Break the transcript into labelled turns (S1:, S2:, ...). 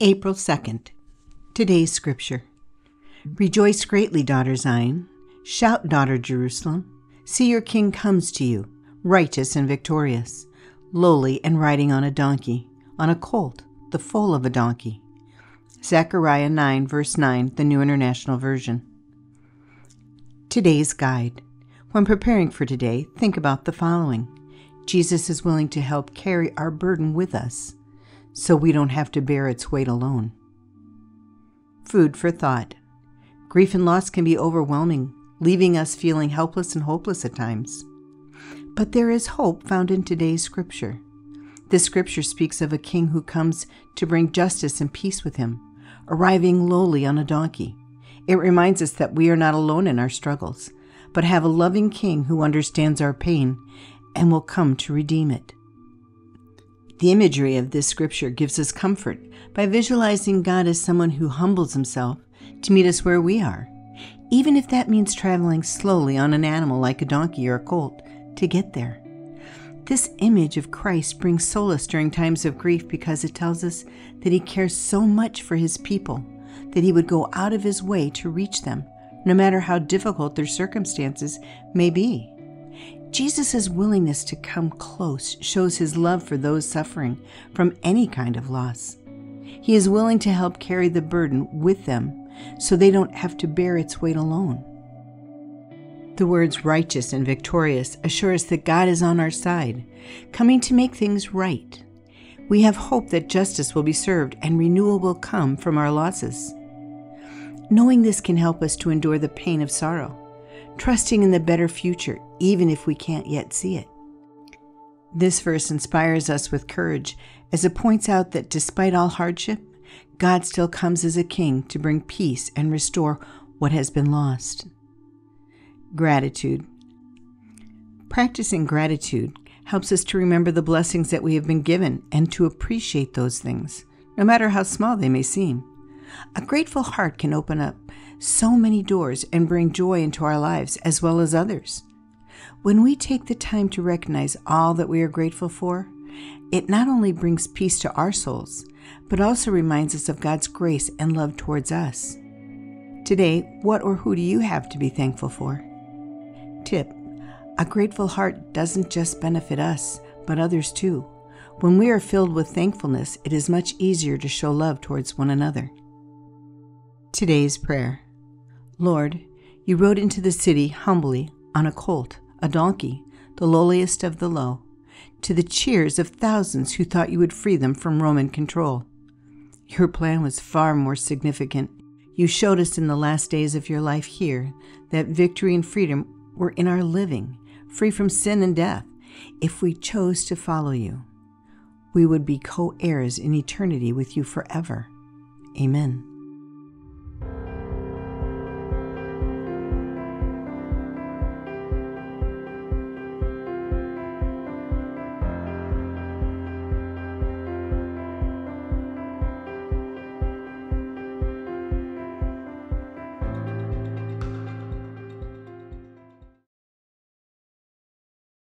S1: April 2nd. Today's scripture. Rejoice greatly, daughter Zion. Shout, daughter Jerusalem. See, your king comes to you, righteous and victorious, lowly and riding on a donkey, on a colt, the foal of a donkey. Zechariah 9, verse 9, the New International Version. Today's guide. When preparing for today, think about the following Jesus is willing to help carry our burden with us so we don't have to bear its weight alone. Food for thought. Grief and loss can be overwhelming, leaving us feeling helpless and hopeless at times. But there is hope found in today's scripture. This scripture speaks of a king who comes to bring justice and peace with him, arriving lowly on a donkey. It reminds us that we are not alone in our struggles, but have a loving king who understands our pain and will come to redeem it. The imagery of this scripture gives us comfort by visualizing God as someone who humbles himself to meet us where we are, even if that means traveling slowly on an animal like a donkey or a colt to get there. This image of Christ brings solace during times of grief because it tells us that he cares so much for his people that he would go out of his way to reach them, no matter how difficult their circumstances may be. Jesus' willingness to come close shows his love for those suffering from any kind of loss. He is willing to help carry the burden with them so they don't have to bear its weight alone. The words righteous and victorious assure us that God is on our side, coming to make things right. We have hope that justice will be served and renewal will come from our losses. Knowing this can help us to endure the pain of sorrow trusting in the better future, even if we can't yet see it. This verse inspires us with courage as it points out that despite all hardship, God still comes as a king to bring peace and restore what has been lost. Gratitude. Practicing gratitude helps us to remember the blessings that we have been given and to appreciate those things, no matter how small they may seem. A grateful heart can open up so many doors and bring joy into our lives as well as others. When we take the time to recognize all that we are grateful for, it not only brings peace to our souls, but also reminds us of God's grace and love towards us. Today, what or who do you have to be thankful for? Tip A grateful heart doesn't just benefit us, but others too. When we are filled with thankfulness, it is much easier to show love towards one another. Today's prayer Lord, you rode into the city humbly on a colt, a donkey, the lowliest of the low, to the cheers of thousands who thought you would free them from Roman control. Your plan was far more significant. You showed us in the last days of your life here that victory and freedom were in our living, free from sin and death, if we chose to follow you. We would be co heirs in eternity with you forever. Amen.